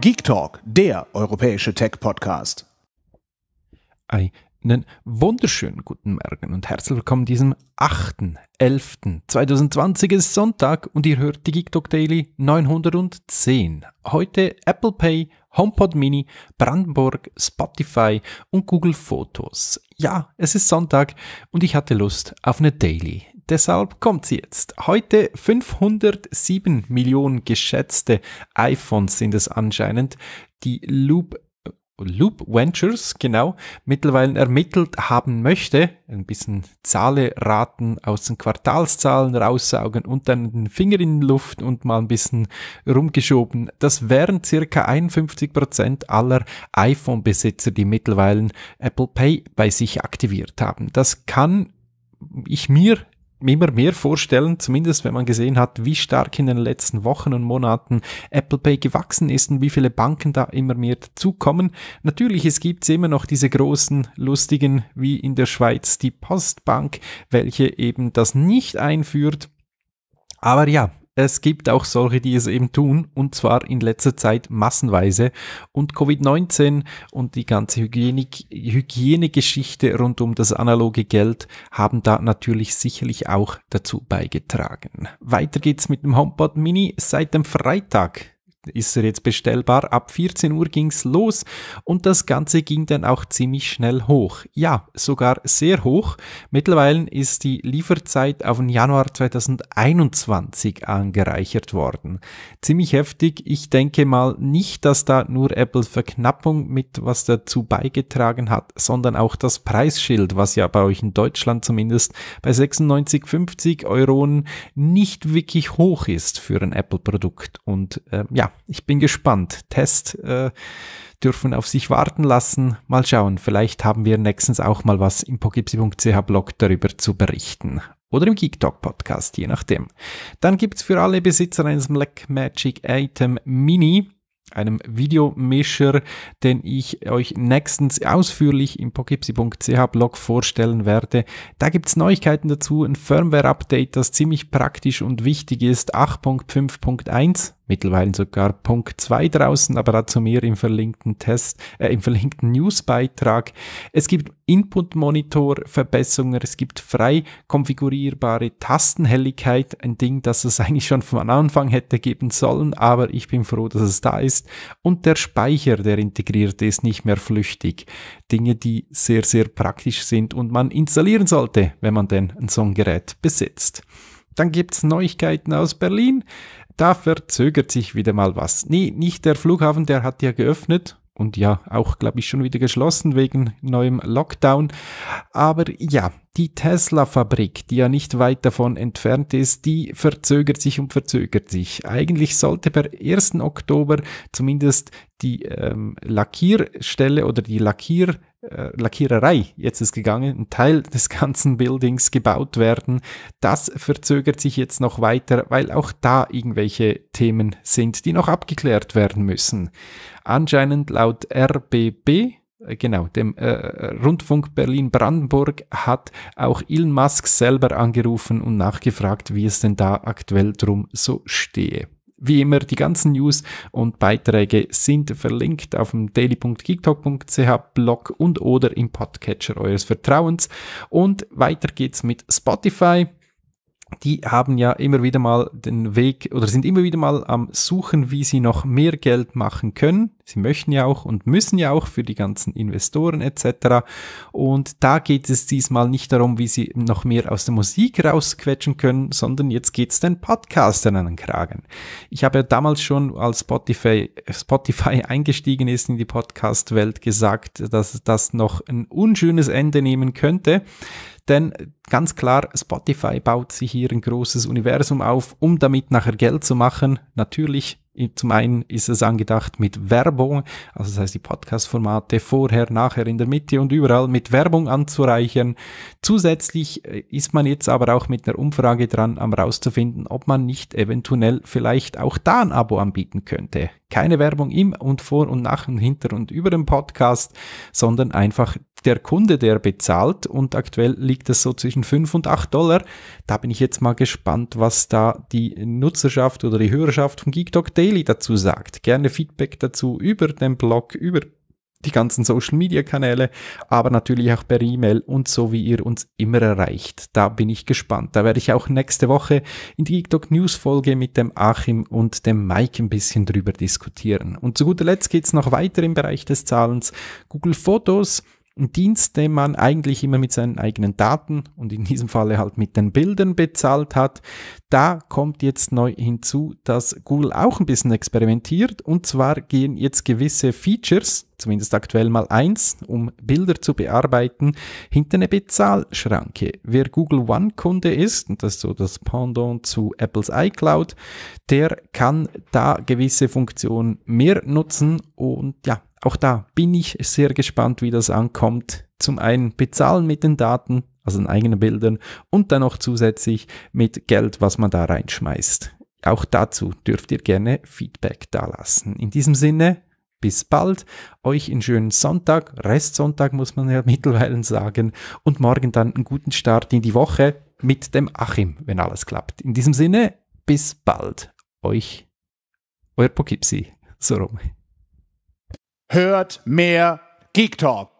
Geek Talk, der europäische Tech-Podcast. Einen wunderschönen guten Morgen und herzlich willkommen diesem 8.11.2020 ist Sonntag und ihr hört die Geek Talk Daily 910. Heute Apple Pay, HomePod Mini, Brandenburg, Spotify und Google Fotos. Ja, es ist Sonntag und ich hatte Lust auf eine Daily deshalb kommt sie jetzt. Heute 507 Millionen geschätzte iPhones sind es anscheinend, die Loop Loop Ventures, genau, mittlerweile ermittelt haben möchte, ein bisschen Zahleraten aus den Quartalszahlen raussaugen und dann den Finger in die Luft und mal ein bisschen rumgeschoben. Das wären circa 51 Prozent aller iPhone-Besitzer, die mittlerweile Apple Pay bei sich aktiviert haben. Das kann ich mir immer mehr vorstellen, zumindest wenn man gesehen hat, wie stark in den letzten Wochen und Monaten Apple Pay gewachsen ist und wie viele Banken da immer mehr dazukommen. Natürlich, es gibt immer noch diese großen, lustigen, wie in der Schweiz die Postbank, welche eben das nicht einführt. Aber ja, es gibt auch solche, die es eben tun, und zwar in letzter Zeit massenweise. Und Covid-19 und die ganze Hygienik, Hygienegeschichte rund um das analoge Geld haben da natürlich sicherlich auch dazu beigetragen. Weiter geht's mit dem HomePod Mini seit dem Freitag ist er jetzt bestellbar. Ab 14 Uhr ging's los und das Ganze ging dann auch ziemlich schnell hoch. Ja, sogar sehr hoch. Mittlerweile ist die Lieferzeit auf den Januar 2021 angereichert worden. Ziemlich heftig. Ich denke mal nicht, dass da nur Apple Verknappung mit was dazu beigetragen hat, sondern auch das Preisschild, was ja bei euch in Deutschland zumindest bei 96,50 Euro nicht wirklich hoch ist für ein Apple-Produkt. Und äh, ja, ich bin gespannt. Test äh, dürfen auf sich warten lassen. Mal schauen, vielleicht haben wir nächstens auch mal was im pogipsi.ch Blog darüber zu berichten. Oder im Geektalk Podcast, je nachdem. Dann gibt's für alle Besitzer eines Blackmagic Item Mini einem Videomischer, den ich euch nächstens ausführlich im pokipsi.ch Blog vorstellen werde. Da gibt's Neuigkeiten dazu, ein Firmware-Update, das ziemlich praktisch und wichtig ist, 8.5.1 mittlerweile sogar Punkt 2 draußen, aber dazu mehr im verlinkten Test, äh, im verlinkten Newsbeitrag. Es gibt Input-Monitor-Verbesserungen, es gibt frei konfigurierbare Tastenhelligkeit, ein Ding, das es eigentlich schon von Anfang hätte geben sollen, aber ich bin froh, dass es da ist. Und der Speicher, der integriert ist, nicht mehr flüchtig. Dinge, die sehr, sehr praktisch sind und man installieren sollte, wenn man denn so ein Gerät besitzt. Dann gibt's Neuigkeiten aus Berlin da verzögert sich wieder mal was. Nee, nicht der Flughafen, der hat ja geöffnet und ja, auch, glaube ich, schon wieder geschlossen wegen neuem Lockdown. Aber ja, die Tesla-Fabrik, die ja nicht weit davon entfernt ist, die verzögert sich und verzögert sich. Eigentlich sollte per 1. Oktober zumindest die ähm, Lackierstelle oder die Lackier äh, Lackiererei, jetzt ist gegangen, ein Teil des ganzen Buildings gebaut werden. Das verzögert sich jetzt noch weiter, weil auch da irgendwelche Themen sind, die noch abgeklärt werden müssen. Anscheinend laut RBB, genau, dem äh, Rundfunk Berlin-Brandenburg hat auch Elon Musk selber angerufen und nachgefragt, wie es denn da aktuell drum so stehe. Wie immer, die ganzen News und Beiträge sind verlinkt auf dem daily.geektalk.ch Blog und oder im Podcatcher eures Vertrauens. Und weiter geht's mit Spotify die haben ja immer wieder mal den Weg oder sind immer wieder mal am Suchen, wie sie noch mehr Geld machen können. Sie möchten ja auch und müssen ja auch für die ganzen Investoren etc. Und da geht es diesmal nicht darum, wie sie noch mehr aus der Musik rausquetschen können, sondern jetzt geht's den Podcastern an den Kragen. Ich habe ja damals schon, als Spotify, Spotify eingestiegen ist in die Podcast-Welt, gesagt, dass das noch ein unschönes Ende nehmen könnte. Denn ganz klar, Spotify baut sich hier ein großes Universum auf, um damit nachher Geld zu machen. Natürlich zum einen ist es angedacht mit Werbung, also das heißt die Podcast-Formate vorher, nachher, in der Mitte und überall mit Werbung anzureichern. Zusätzlich äh, ist man jetzt aber auch mit einer Umfrage dran, am rauszufinden, ob man nicht eventuell vielleicht auch da ein Abo anbieten könnte. Keine Werbung im und vor und nach und hinter und über dem Podcast, sondern einfach der Kunde, der bezahlt und aktuell liegt es so zwischen 5 und 8 Dollar. Da bin ich jetzt mal gespannt, was da die Nutzerschaft oder die Hörerschaft von Geek Daily dazu sagt. Gerne Feedback dazu über den Blog, über die ganzen Social Media Kanäle, aber natürlich auch per E-Mail und so wie ihr uns immer erreicht. Da bin ich gespannt. Da werde ich auch nächste Woche in die TikTok News Folge mit dem Achim und dem Mike ein bisschen drüber diskutieren. Und zu guter Letzt geht's noch weiter im Bereich des Zahlens. Google Fotos ein Dienst, den man eigentlich immer mit seinen eigenen Daten und in diesem Falle halt mit den Bildern bezahlt hat. Da kommt jetzt neu hinzu, dass Google auch ein bisschen experimentiert und zwar gehen jetzt gewisse Features, zumindest aktuell mal eins, um Bilder zu bearbeiten, hinter eine Bezahlschranke. Wer Google One Kunde ist, und das ist so das Pendant zu Apples iCloud, der kann da gewisse Funktionen mehr nutzen und ja, auch da bin ich sehr gespannt, wie das ankommt. Zum einen bezahlen mit den Daten, also den eigenen Bildern, und dann noch zusätzlich mit Geld, was man da reinschmeißt. Auch dazu dürft ihr gerne Feedback dalassen. In diesem Sinne, bis bald, euch einen schönen Sonntag, Restsonntag muss man ja mittlerweile sagen, und morgen dann einen guten Start in die Woche mit dem Achim, wenn alles klappt. In diesem Sinne, bis bald, euch, euer Pokipsi, so rum. Hört mehr Geek Talk.